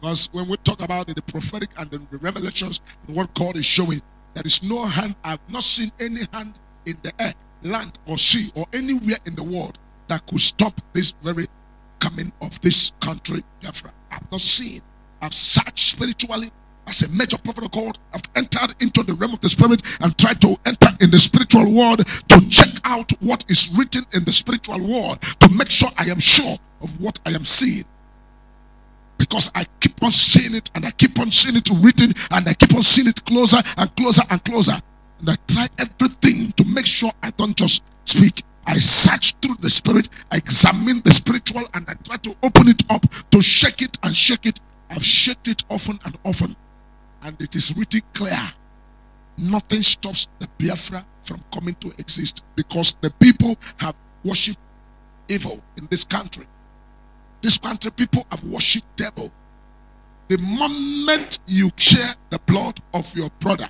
Because when we talk about the prophetic and the revelations what God is showing, there is no hand, I've not seen any hand in the air, land, or sea, or anywhere in the world that could stop this very coming of this country, Biafra. I've not seen. I've searched spiritually as a major prophet of God. I've entered into the realm of the spirit and tried to enter in the spiritual world to check out what is written in the spiritual world to make sure I am sure of what I am seeing. Because I keep on seeing it and I keep on seeing it written and I keep on seeing it closer and closer and closer. And I try everything to make sure I don't just speak. I search through the spirit, I examine the spiritual, and I try to open it up to shake it and shake it. I've shaked it often and often, and it is written clear. Nothing stops the Biafra from coming to exist because the people have worshipped evil in this country. This country, people have worshipped devil. The moment you share the blood of your brother,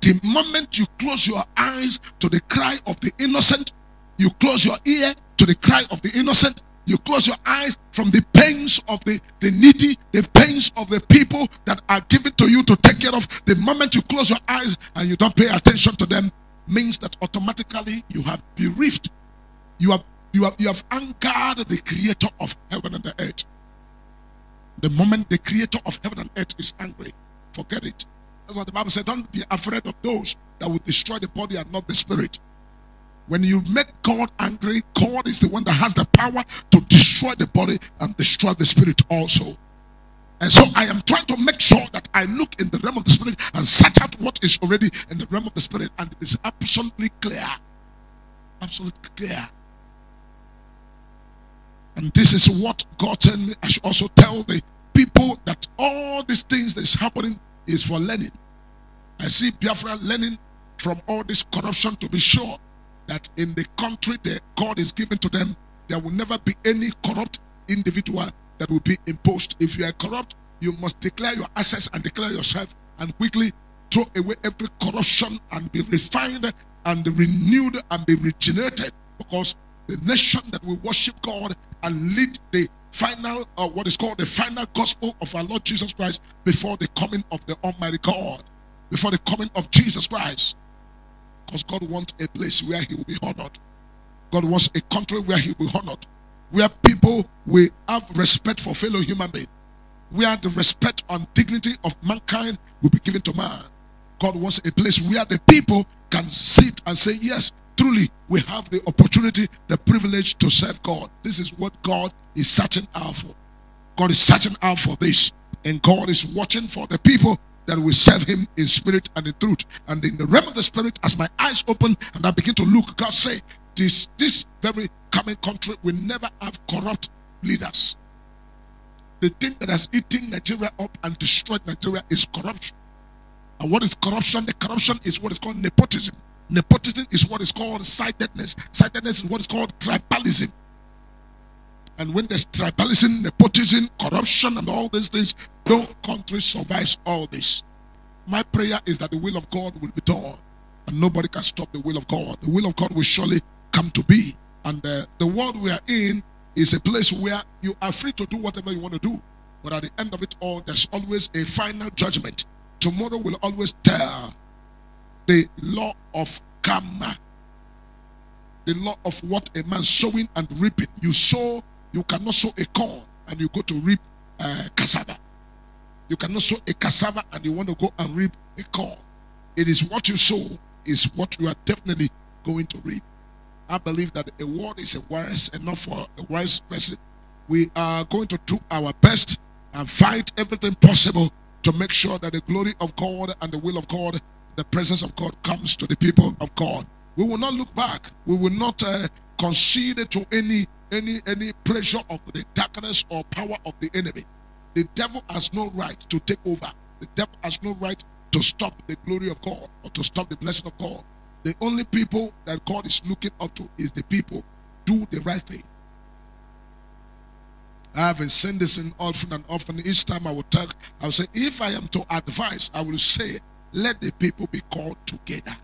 the moment you close your eyes to the cry of the innocent, you close your ear to the cry of the innocent, you close your eyes from the pains of the, the needy, the pains of the people that are given to you to take care of. The moment you close your eyes and you don't pay attention to them, means that automatically you have bereaved. You have you have you have angered the creator of heaven and the earth. The moment the creator of heaven and earth is angry, forget it. That's what the Bible said. Don't be afraid of those that will destroy the body and not the spirit. When you make God angry, God is the one that has the power to destroy the body and destroy the spirit also. And so I am trying to make sure that I look in the realm of the spirit and search out what is already in the realm of the spirit, and it is absolutely clear. Absolutely clear. And this is what God told me. I should also tell the people that all these things that is happening is for learning. I see Biafra learning from all this corruption to be sure that in the country that God is giving to them, there will never be any corrupt individual that will be imposed. If you are corrupt, you must declare your assets and declare yourself and quickly throw away every corruption and be refined and renewed and be regenerated because the nation that will worship God and lead the final, uh, what is called the final gospel of our Lord Jesus Christ before the coming of the Almighty God, before the coming of Jesus Christ. Because God wants a place where He will be honored. God wants a country where He will be honored, where people will have respect for fellow human beings, where the respect and dignity of mankind will be given to man. God wants a place where the people can sit and say, Yes, truly, we have the opportunity, the privilege to serve God. This is what God is searching out for. God is searching out for this. And God is watching for the people that will serve Him in spirit and in truth. And in the realm of the spirit, as my eyes open and I begin to look, God say, this, this very coming country will never have corrupt leaders. The thing that has eaten Nigeria up and destroyed Nigeria is corruption. And what is corruption? The corruption is what is called nepotism. Nepotism is what is called sightedness. Sightedness is what is called tribalism. And when there's tribalism, nepotism, corruption, and all these things, no country survives all this. My prayer is that the will of God will be done, and nobody can stop the will of God. The will of God will surely come to be. And uh, the world we are in is a place where you are free to do whatever you want to do. But at the end of it all, there's always a final judgment. Tomorrow will always tell the law of karma, the law of what a man sowing and reaping. You sow, you cannot sow a corn and you go to reap uh, cassava. You cannot sow a cassava and you want to go and reap a corn. It is what you sow is what you are definitely going to reap. I believe that a word is a wise enough for a wise person. We are going to do our best and fight everything possible to make sure that the glory of God and the will of God the presence of God comes to the people of God. We will not look back. We will not uh, concede to any any any pressure of the darkness or power of the enemy. The devil has no right to take over. The devil has no right to stop the glory of God or to stop the blessing of God. The only people that God is looking up to is the people do the right thing. I have seen this in often and often. Each time I will talk, I will say, if I am to advise, I will say, let the people be called together.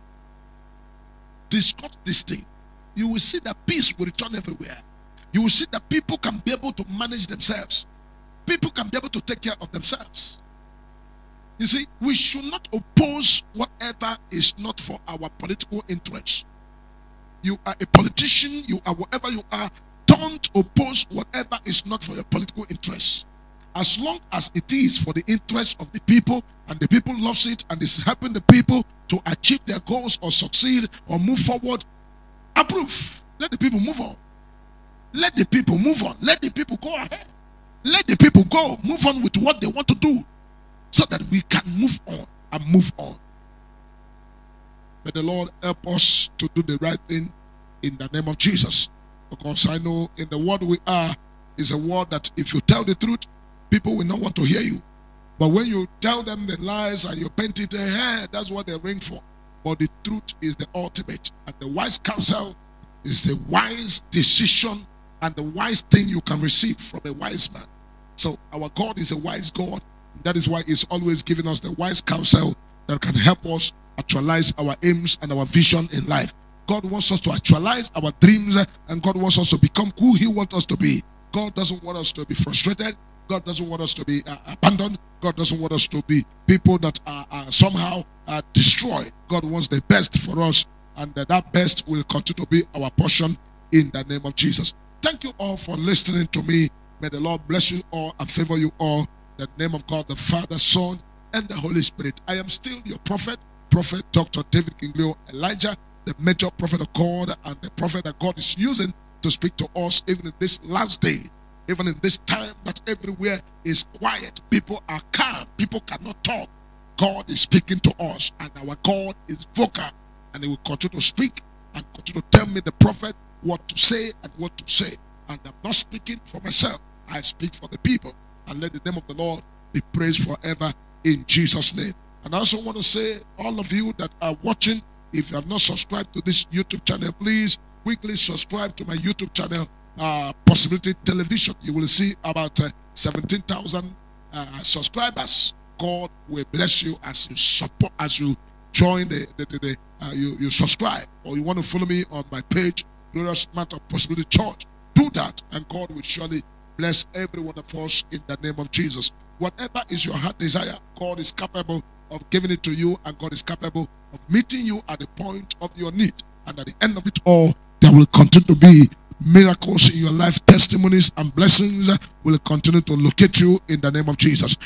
Discuss this thing. You will see that peace will return everywhere. You will see that people can be able to manage themselves. people can be able to take care of themselves. You see, we should not oppose whatever is not for our political interest. You are a politician, you are whatever you are, don't oppose whatever is not for your political interest. As long as it is for the interest of the people and the people loves it and is helping the people to achieve their goals or succeed or move forward, approve. Let the people move on. Let the people move on. Let the people go ahead. Let the people go, move on with what they want to do so that we can move on and move on. May the Lord help us to do the right thing in the name of Jesus. Because I know in the world we are is a world that if you tell the truth, people will not want to hear you. But when you tell them the lies and you paint it ahead, that's what they ring for. But the truth is the ultimate. And the wise counsel is the wise decision and the wise thing you can receive from a wise man. So our God is a wise God. That is why He's always giving us the wise counsel that can help us actualize our aims and our vision in life. God wants us to actualize our dreams and God wants us to become who He wants us to be. God doesn't want us to be frustrated. God doesn't want us to be uh, abandoned. God doesn't want us to be people that are, somehow uh, destroyed. God wants the best for us, and that, that best will continue to be our portion in the name of Jesus. Thank you all for listening to me. May the Lord bless you all and favor you all. In the name of God, the Father, Son, and the Holy Spirit. I am still your prophet, Prophet Dr. David Kingleo Elijah, the major prophet of God and the prophet that God is using to speak to us even in this last day, even in this time that everywhere is quiet. People are calm, people cannot talk. God is speaking to us, and our God is vocal, and He will continue to speak and continue to tell me, the prophet, what to say and what to say. And I'm not speaking for myself, I speak for the people. And let the name of the Lord be praised forever in Jesus' name. And I also want to say, all of you that are watching, if you have not subscribed to this YouTube channel, please quickly subscribe to my YouTube channel, uh, Possibility Television. You will see about uh, 17,000 uh, subscribers. God will bless you as you support, as you join the, the, the, the uh, you, you subscribe, or you want to follow me on my page, Glorious Mountain of Possibility Church. Do that, and God will surely bless every one of us in the name of Jesus. Whatever is your heart desire, God is capable of giving it to you, and God is capable of meeting you at the point of your need. And at the end of it all, there will continue to be miracles in your life, testimonies and blessings will continue to locate you in the name of Jesus.